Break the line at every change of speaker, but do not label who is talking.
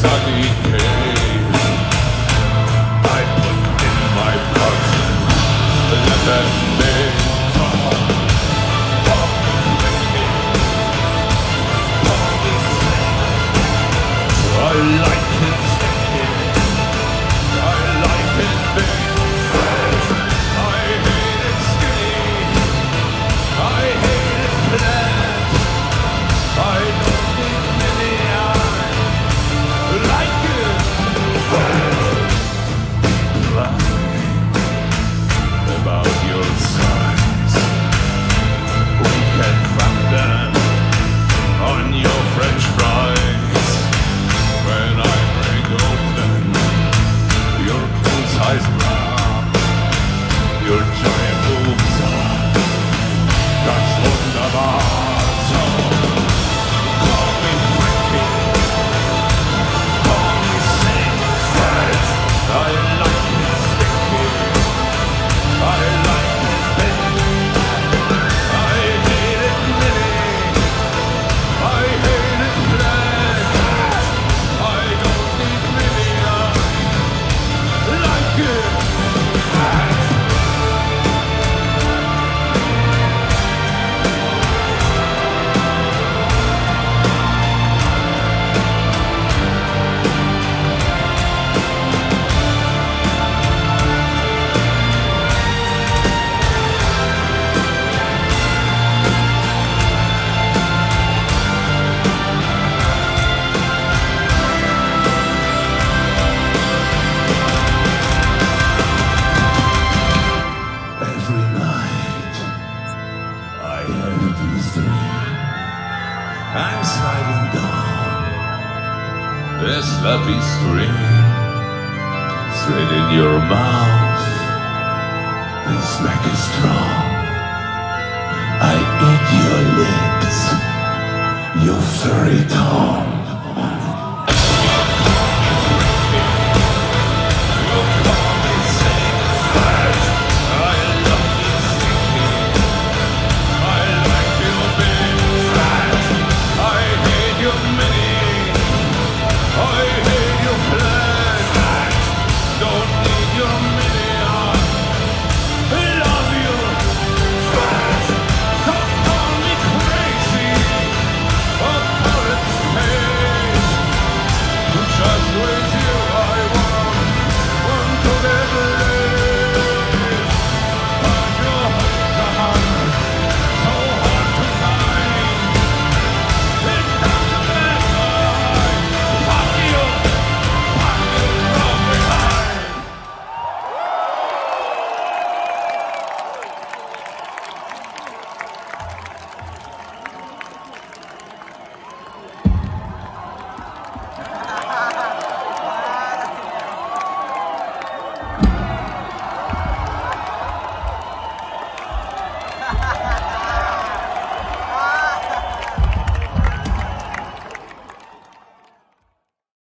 sunny day. Be straight, straight in your mouth. This smack is strong. I eat your lips, your furry tongue.